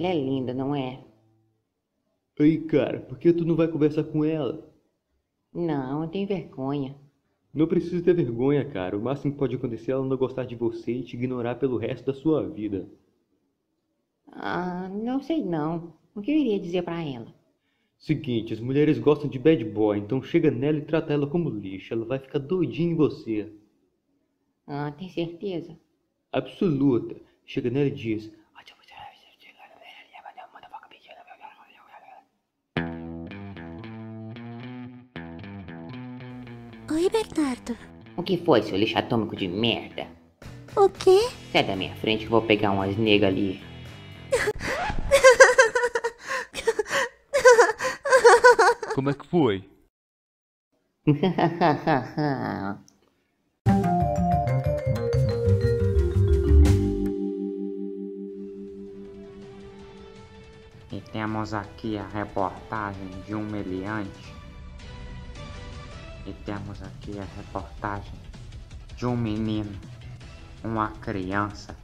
Ela é linda, não é? Aí, cara, por que tu não vai conversar com ela? Não, eu tenho vergonha. Não precisa ter vergonha, cara. O máximo que pode acontecer é ela não gostar de você e te ignorar pelo resto da sua vida. Ah, não sei não. O que eu iria dizer pra ela? Seguinte, as mulheres gostam de bad boy, então chega nela e trata ela como lixo. Ela vai ficar doidinha em você. Ah, tem certeza? Absoluta. Chega nela e diz: Bernardo. O que foi, seu lixo atômico de merda? O quê? Sai da minha frente que eu vou pegar umas negas ali. Como é que foi? E temos aqui a reportagem de um meliante. E temos aqui a reportagem de um menino, uma criança,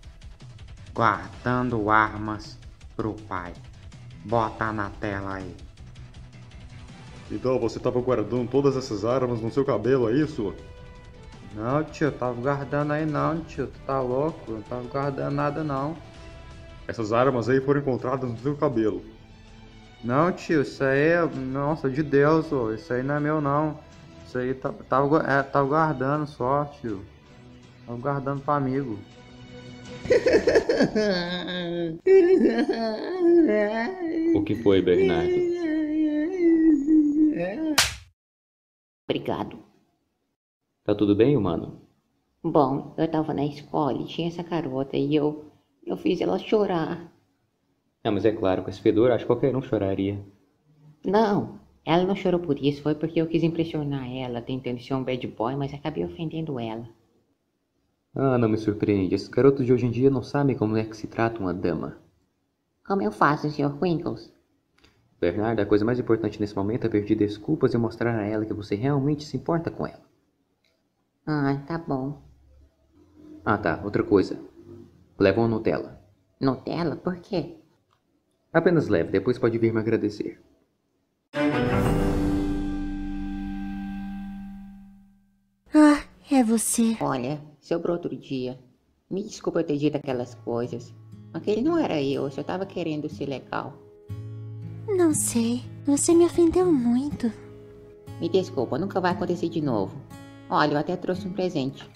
guardando armas pro pai. Bota na tela aí. Então você tava guardando todas essas armas no seu cabelo, é isso? Não, tio, tava guardando aí não, tio. Tu tá louco? Não tava guardando nada não. Essas armas aí foram encontradas no seu cabelo. Não, tio, isso aí é. Nossa, de Deus, ô. Isso aí não é meu não. Isso aí tá, tava, gu- é, tava guardando só, tio. Tava guardando pra amigo. O que foi, Bernardo? Obrigado. Tá tudo bem, humano? Bom, eu tava na escola e tinha essa garota e eu. Eu fiz ela chorar. Ah, mas é claro, com esse fedor acho que qualquer um choraria. Não, ela não chorou por isso, foi porque eu quis impressionar ela, tentando ser um bad boy, mas acabei ofendendo ela. Ah, não me surpreende. Esses garotos de hoje em dia não sabem como é que se trata uma dama. Como eu faço, Sr. Winkles? Bernardo, a coisa mais importante nesse momento é pedir desculpas e mostrar a ela que você realmente se importa com ela. Ah, tá bom. Ah, tá. Outra coisa. Leva uma Nutella. Nutella? Por quê? Apenas leve, depois pode vir me agradecer. Ah, é você. Olha, sobrou outro dia. Me desculpa eu ter dito aquelas coisas. Aquele não era eu, eu só tava querendo ser legal. Não sei. Você me ofendeu muito. Me desculpa, nunca vai acontecer de novo. Olha, eu até trouxe um presente.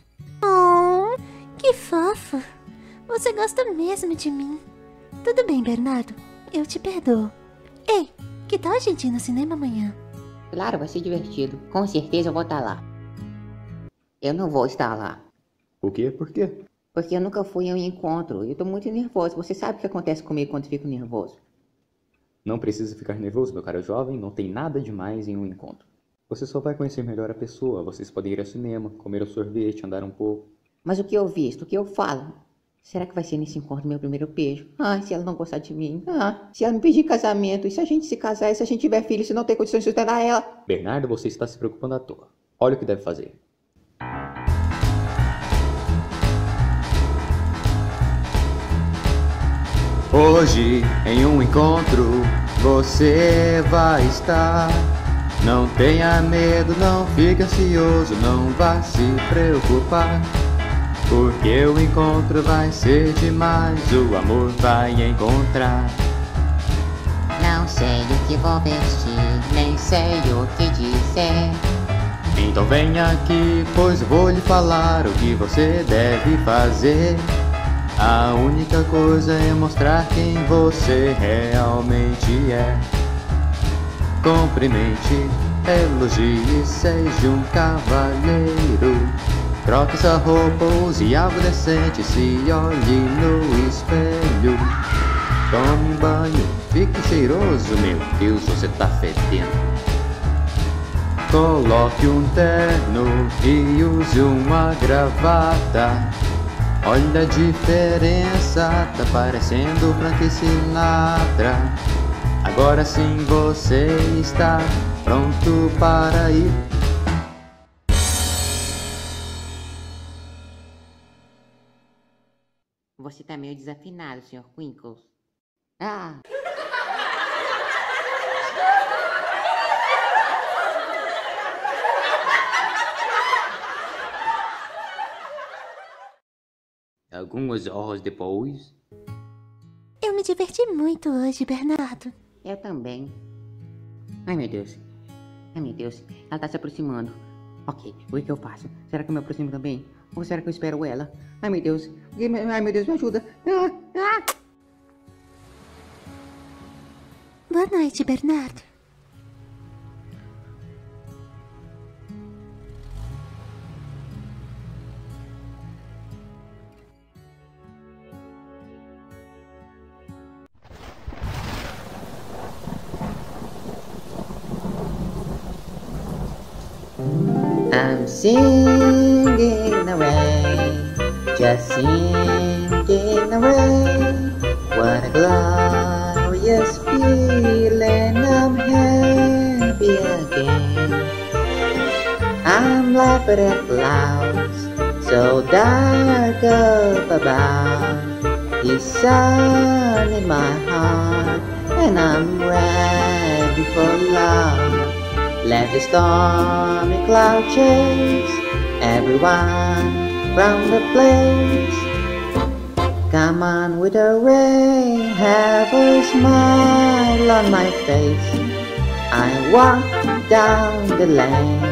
Oh, que fofo. Você gosta mesmo de mim. Tudo bem, Bernardo. Eu te perdoo. Ei, que tal a gente ir no cinema amanhã? Claro, vai ser divertido. Com certeza eu vou estar lá. Eu não vou estar lá. O quê? Por quê? Porque eu nunca fui a um encontro. Eu tô muito nervoso. Você sabe o que acontece comigo quando fico nervoso. Não precisa ficar nervoso, meu caro jovem. Não tem nada demais em um encontro. Você só vai conhecer melhor a pessoa. Vocês podem ir ao cinema, comer um sorvete, andar um pouco. Mas o que eu visto, o que eu falo? Será que vai ser nesse encontro meu primeiro beijo? Ah, se ela não gostar de mim. Ah, se ela me pedir casamento. E se a gente se casar? E se a gente tiver filho? Se não tem condições de sustentar ela? Bernardo, você está se preocupando à toa. Olha o que deve fazer. Hoje, em um encontro, você vai estar. Não tenha medo, não fique ansioso, não vá se preocupar. Porque o encontro vai ser demais, o amor vai encontrar. Não sei o que vou vestir, nem sei o que dizer. Então vem aqui, pois vou lhe falar o que você deve fazer. A única coisa é mostrar quem você realmente é. Cumprimente, elogie, seja um cavalheiro. Troque sua roupa, use algo decente, se olhe no espelho. Tome um banho, fique cheiroso, meu Deus, você tá fedendo. Coloque um terno e use uma gravata. Olha a diferença, tá parecendo Frank Sinatra. Agora sim você está pronto para ir. Você tá meio desafinado, Sr. Winkles. Ah, Algumas horas depois. Eu me diverti muito hoje, Bernardo. eu também. Ai, meu Deus. Ai, meu Deus. Ela tá se aproximando. Ok, o que que eu faço? Será que eu me aproximo também? Ou será que eu espero ela? Ai, meu Deus. Ai, meu Deus, me ajuda. Ah, ah. Boa noite, Bernardo. I'm singing away, just singing away. What a glorious feeling, I'm happy again. I'm laughing at clouds so dark up above. The sun in my heart, and I'm ready for love. Let the stormy cloud chase everyone from the place. Come on with a ray, have a smile on my face. I walk down the lane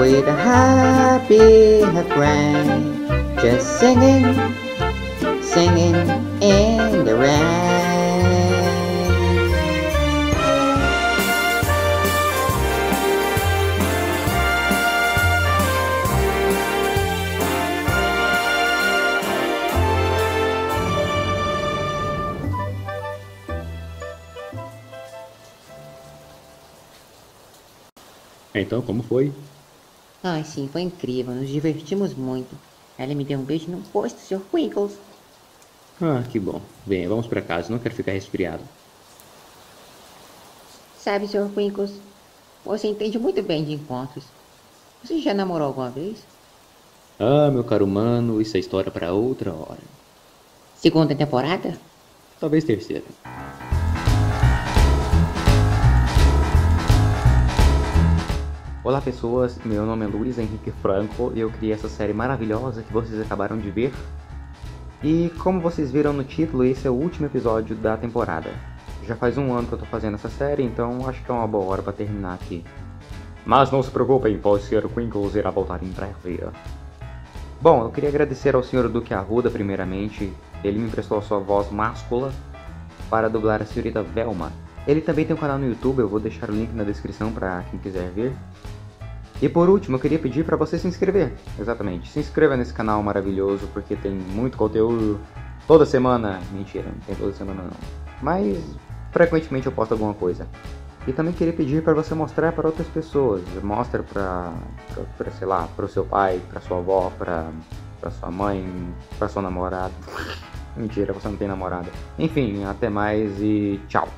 with a happy refrain, just singing, singing Então, como foi? Ai, sim, foi incrível, nos divertimos muito. Ela me deu um beijo no posto, Sr. Winkles. Ah, que bom. Bem, vamos pra casa, não quero ficar resfriado. Sabe, Sr. Winkles, você entende muito bem de encontros. Você já namorou alguma vez? Ah, meu caro mano, isso é história para outra hora. Segunda temporada? Talvez terceira. Olá pessoas, meu nome é Luiz Henrique Franco e eu criei essa série maravilhosa que vocês acabaram de ver. E como vocês viram no título, esse é o último episódio da temporada. Já faz um ano que eu tô fazendo essa série, então acho que é uma boa hora para terminar aqui. Mas não se preocupem, pois Sr. Quinkles irá voltar em breve. Bom, eu queria agradecer ao Sr. Duque Arruda primeiramente, ele me emprestou a sua voz máscula para dublar a senhorita Velma. Ele também tem um canal no YouTube, eu vou deixar o link na descrição para quem quiser ver. E por último, eu queria pedir para você se inscrever. Exatamente, se inscreva nesse canal maravilhoso porque tem muito conteúdo toda semana. Mentira, não tem toda semana não. Mas frequentemente eu posto alguma coisa. E também queria pedir para você mostrar para outras pessoas. Mostra para, para sei lá, para o seu pai, para sua avó, para para sua mãe, para sua namorada. Mentira, você não tem namorada. Enfim, até mais e tchau.